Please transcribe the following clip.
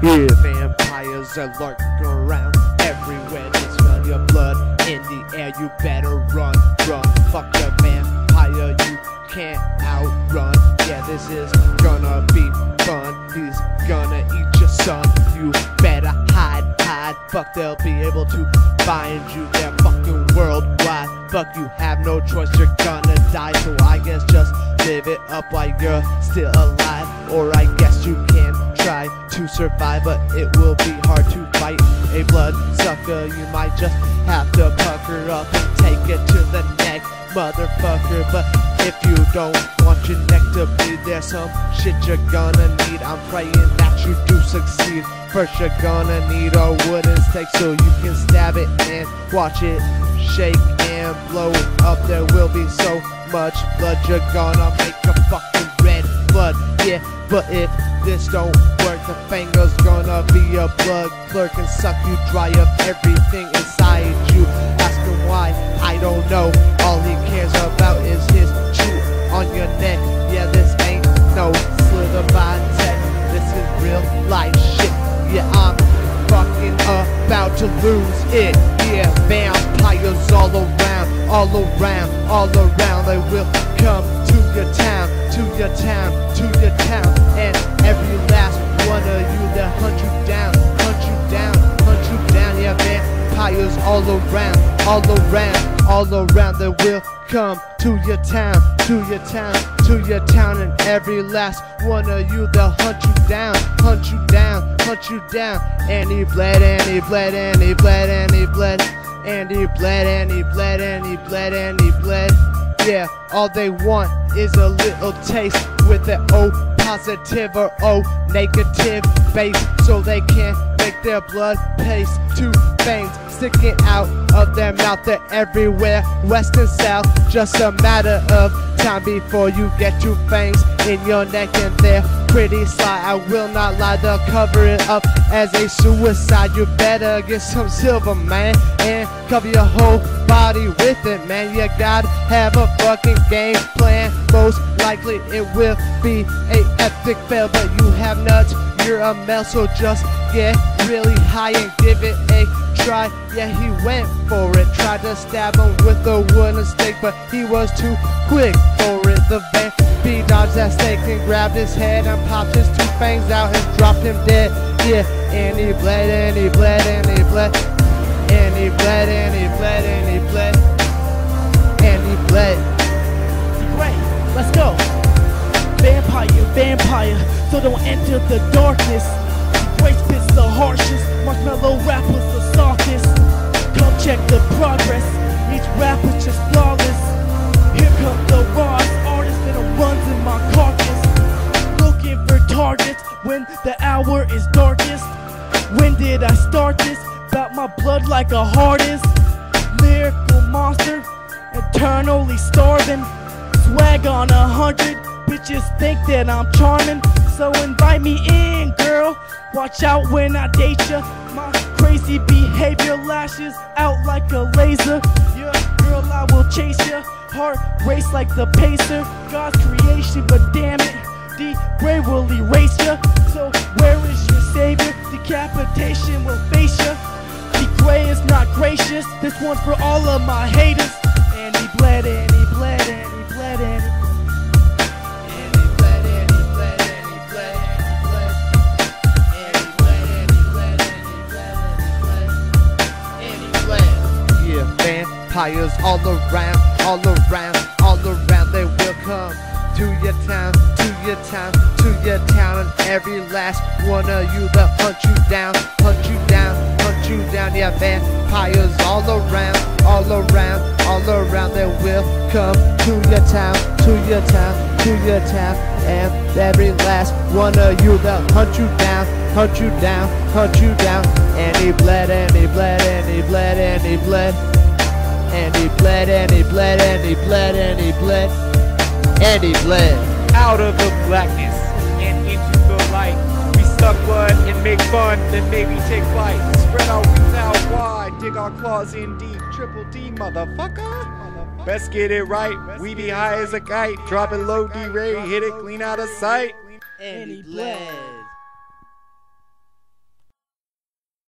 Yeah, vampires are lurking around everywhere. They smell your blood in the air. You better run, run. Fuck the vampire, you can't outrun. Yeah, this is gonna be fun. He's gonna eat your son. You better hide, hide. Fuck, they'll be able to find you. They're. Fuck, you have no choice. You're gonna die. So I guess just live it up while you're still alive. Or I guess you can try to survive, but it will be hard to fight a blood sucker. You might just have to pucker up and take it to the neck, motherfucker. But if you don't want your neck to bleed, there's some shit you're gonna need. I'm praying that you do succeed. First, you're gonna need a wooden stake so you can stab it and watch it shake and blow up. There will be so much blood, you're gonna make a fucking red blood. Yeah, but if this don't work, the finger's gonna be a blood clerk and suck you dry of everything inside you. Ask him why, I don't know. All he cares about is his chew on your neck. Yeah, this ain't no slither by tech. This is real life shit. Yeah, I'm fucking about to lose it. All around, all around. They will come to your town, to your town, to your town. And every last one of you that hunt you down, hunt you down, hunt you down. Yeah, vampires all around, all around, all around. They will come to your town, to your town, to your town. And every last one of you, they'll hunt you down, hunt you down, hunt you down. And he bled, and he bled, and he bled, and he bled. And he bled, and he bled, and he bled, and he bled. Yeah, all they want is a little taste with an O positive or O negative base so they can make their blood paste. Two veins sticking out of their mouth, they're everywhere, west and south. Just a matter of time before you get two fangs in your neck and they're pretty sly. I will not lie, they'll cover it up as a suicide. You better get some silver, man, and cover your whole body with it, man. You gotta have a fucking game plan. Most likely it will be a epic fail, but you have nuts. You're a male, so just get really high and give it a try. Yeah, he went for it. Tried to stab him with a wooden stake, but he was too quick for it. The van he dodged that stake and grabbed his head and popped his two fangs out and dropped him dead. Yeah, and he bled and he bled and he bled. And he bled and he bled and he bled. And he bled. Great, let's go. Vampire, vampire, so don't enter the darkness. Great spits the harshest, marshmallow rappers the softest. Come check the progress, each rapper's just flawless. When the hour is darkest. When did I start this? Bout my blood like a hardest. Lyrical monster, eternally starving. Swag on a hundred, bitches think that I'm charming. So invite me in, girl. Watch out when I date ya. My crazy behavior lashes out like a laser. Yeah, girl, I will chase ya. Heart race like the pacer. God's creation, but damn it, the gray will erase ya. So where is your savior? Decapitation will face ya. The gray is not gracious. This one's for all of my haters. And he bled and he bled and he bled and he vampires all around, all around, all around. They to your town, to your town, to your town. And every last one of you, they'll hunt you down, hunt you down, hunt you down. Yeah, vampires all around, all around, all around. They will come to your town, to your town, to your town. And every last one of you, they'll hunt you down, hunt you down, hunt you down. And he bled, and he bled, and he bled, and he bled. And he bled, and he bled, and he bled, and he bled, and he bled. Out of the blackness and into the light. We suck blood and make fun, then maybe take flight. Spread our wings out wide, dig our claws in deep. Triple D, motherfucker. Best get it right. We be high as a kite, dropping low D Ray, hit it clean out of sight. And he bled.